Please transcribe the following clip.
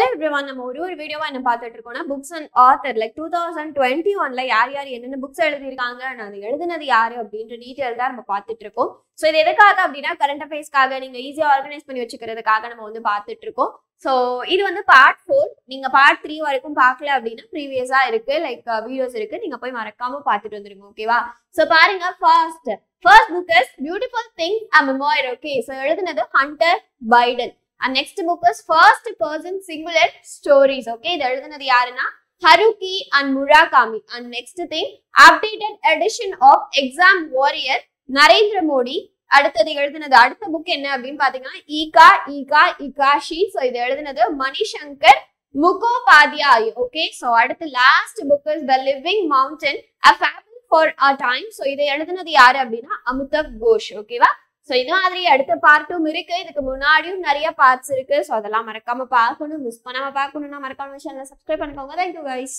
Hello everyone நம்ம ஒரு ஒரு வீடியோவா என்ன பார்த்துட்டு இருக்கோம்னா books and author like two thousand twenty ஒன்ல யார் யார் என்னென்ன புக்ஸ் எழுதியிருக்காங்க அது எழுதுனது யாரு அப்படின்ற டீட்டெயில் தான் நம்ம பார்த்துட்டு இருக்கோம் ஸோ இது எதுக்காக அப்படின்னா கரண்ட் அஃபேர்ஸ்க்காக நீங்க ஈஸியா ஆர்கனைஸ் பண்ணி வச்சுக்கிறதுக்காக நம்ம வந்து பார்த்துட்டு இருக்கோம் ஸோ இது வந்து பார்ட் ஃபோர் நீங்க பார்ட் த்ரீ வரைக்கும் பார்க்கல அப்படின்னா ப்ரீவியஸா இருக்கு. லைக் வீடியோஸ் இருக்கு. நீங்க போய் மறக்காம பார்த்துட்டு வந்துருங்க ஓகேவா ஸோ பாருங்க first first book is beautiful thing a memoir okay so எழுதுனது Hunter Biden and next book is first person singular stories okay இது எழுதுனது யாருன்னா? Haruki and Murakami and next thing updated edition of exam warrior Narendra Modi. அடுத்தது எழுதுனது அடுத்த book என்ன அப்படின்னு பாத்தீங்கன்னா ஈகா ஈகா இகாஷி ஸோ இது எழுதுனது மணிசங்கர் முகோபாத்யாய். ஓகே ஸோ அடுத்து last book is the living mountain a fable for a time so இதை எழுதுனது யாரு அப்படின்னா அமிதாப் கோஷ் ஓகேவா ஸோ இது மாதிரி அடுத்த பார்ட்டும் இருக்கு. இதுக்கு முன்னாடியும் நிறைய பார்ட்ஸ் இருக்கு. ஸோ அதெல்லாம் மறக்காம பார்க்கணும். மிஸ் பண்ணாம பார்க்கணும்னா மறக்காம சேனலை சப்ஸ்கிரைப் பண்ணிக்கோங்க. Thank you guys